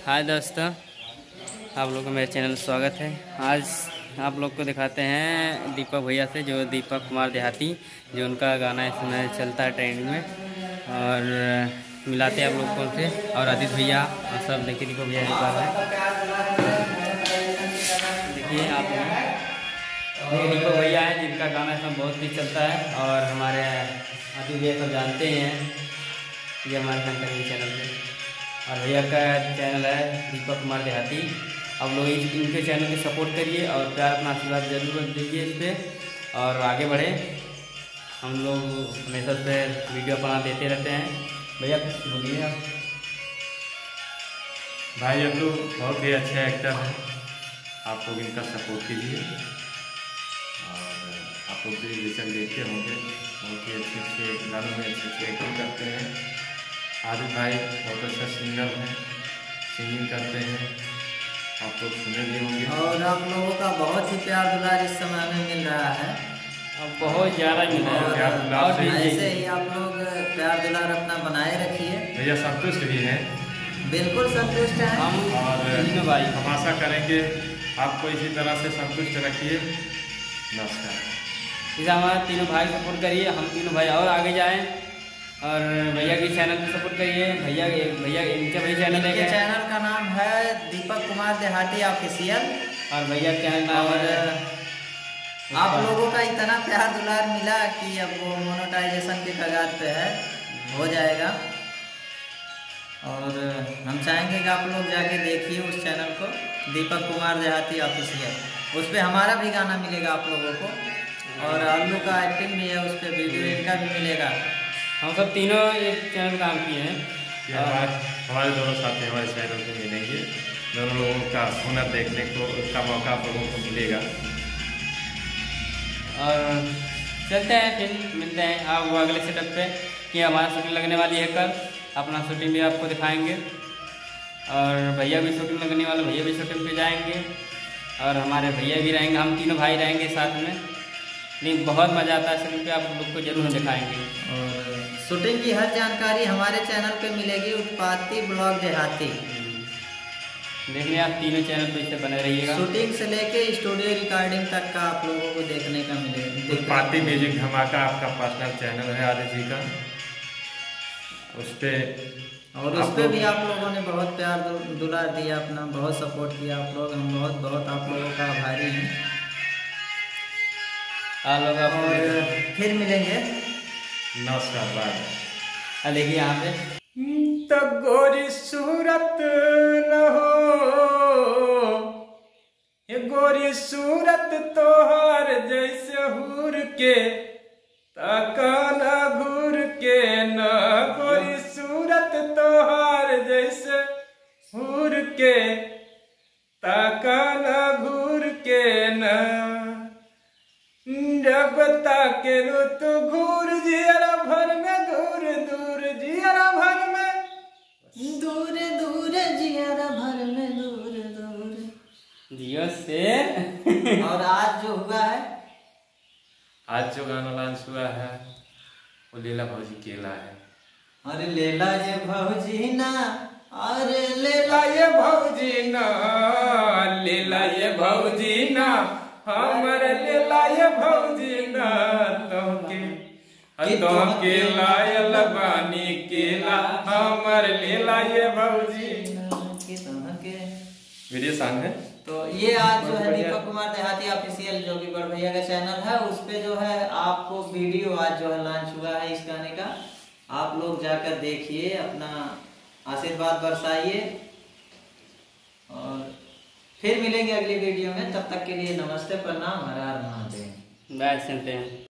हाय दोस्तों, आप लोग का मेरे चैनल स्वागत है। आज आप लोग को दिखाते हैं दीपक भैया से, जो दीपक कुमार देहाती, जो उनका गाना इस समय चलता है ट्रेंडिंग में। और मिलाते हैं आप लोग को उनसे और आदित्य भैया और सब देखिए दीपक भैया है देखिए आप दीपक भैया हैं, जिनका गाना इसमें बहुत ही चलता है। और हमारे आदित्य भैया सब जानते ही ये हमारे कंटेंट चैनल पे। और भैया का चैनल है, दीपक कुमार देहाती। आप लोग इस इनके चैनल को सपोर्ट करिए और प्यार अपना आशीर्वाद ज़रूर दीजिए इस पर और आगे बढ़े। हम लोग हमेशा से वीडियो अपना देते रहते हैं। भैया, बोलिए आप। भाई अब लोग बहुत ही अच्छे एक्टर हैं। आप लोग इनका सपोर्ट कीजिए। और आप लोग भी रिज़ल्ट देखते होंगे। बहुत ही अच्छे अच्छे गानों में अच्छे अच्छे एक्टिंग करते हैं। आदित्य भाई बहुत अच्छा सिंगर हैं सिंगिंग करते हैं। आप लोग सुने भी होंगे। और आप लोगों का बहुत ही प्यार दुलार इस समय हमें मिल रहा है। अब बहुत ज़्यादा मिल रहा है। प्यार दुलार और से ऐसे ही आप लोग प्यार दुलार अपना बनाए रखिए। भैया संतुष्ट भी हैं। बिल्कुल संतुष्ट हैं। हम और तीनों भाई। हम आशा करेंगे आपको इसी तरह से संतुष्ट रखिए। नमस्कार। इसे हमारा तीनों भाई सपोर्ट करिए हम तीनों भाई और आगे जाएँ। और भैया के चैनल को सपोर्ट करिए। भैया भैया इनके भाई चैनल है। चैनल का नाम है दीपक कुमार देहाती ऑफिशियल और भैया चैनल नाम और आप लोगों का इतना प्यार दुलार मिला कि अब वो मोनेटाइजेशन के कगार पे है। हो जाएगा। और हम चाहेंगे कि आप लोग जाके देखिए उस चैनल को दीपक कुमार देहाती ऑफिशियल उस पर हमारा भी गाना मिलेगा आप लोगों को। और अल्लू का एक्टिंग भी है उस पर वीडियो इनका भी मिलेगा। हम सब तीनों एक चैनल काम किए हैं। हमारे दोनों साथी हमारे चैनल पे मिलेंगे। दोनों लोगों का हुनर देखने को का मौका आप लोगों को मिलेगा। और चलते हैं फिर मिलते हैं आप अगले सेटअप पे कि हमारा शूटिंग लगने वाली है कल। अपना शूटिंग भी आपको दिखाएँगे। और भैया भी शूटिंग लगने वाले भैया भी शूटिंग पे जाएँगे। और हमारे भैया भी रहेंगे हम तीनों भाई रहेंगे साथ में। लेकिन बहुत मज़ा आता है शूटिंग पे आप लोग को ज़रूर दिखाएँगे। और शूटिंग की हर जानकारी हमारे चैनल पे मिलेगी उत्पाती ब्लॉग देहाती। देखने आप तीनों चैनल पे इसे बने रहिएगा। शूटिंग से लेके स्टूडियो रिकॉर्डिंग तक का आप लोगों को देखने का मिलेगा पार्टी म्यूज़िक धमाका आपका पर्सनल चैनल है आदित्य जी का। उस पर और उस पर भी आप लोगों ने बहुत प्यार दुलार दिया अपना बहुत सपोर्ट किया आप लोग हम बहुत बहुत आप लोगों का आभारी हैं। लोग और फिर मिलेंगे। नमस्कार बाय। देखिए यहाँ पे। तो गोरी सूरत न हो। ये गोरी सूरत तोहर जैसे हुर के तकना घूर के न। गोरी सूरत तोहर जैसे हुर के तकना तक रुत घूर जियरा भर में दूर दूर जियरा भर में। दूर दूर जियारा भर में दूर दूर। जियो से। और आज जो हुआ है? आज जो गाना लॉन्च हुआ है वो लीला भौजी केला है। अरे लेला ये भौजी ना अरे लीला लेला ये भौजी ना लीला ये भौजी ना। हमर ये भौजी ना तोके तोके लायल बानी केला। हमर ये भौजी वीडियो सॉन्ग है? तो ये आज जो है दीपक कुमार देहाती ऑफिशियल जो भी बड़ भैया का चैनल है उस पे जो है आपको वीडियो आज जो है लॉन्च हुआ है इस गाने का। आप लोग जाकर देखिए अपना आशीर्वाद बरसाइए। और फिर मिलेंगे अगले वीडियो में, तब तक के लिए नमस्ते प्रणाम, हर हर महादेव। बाय सुनते हैं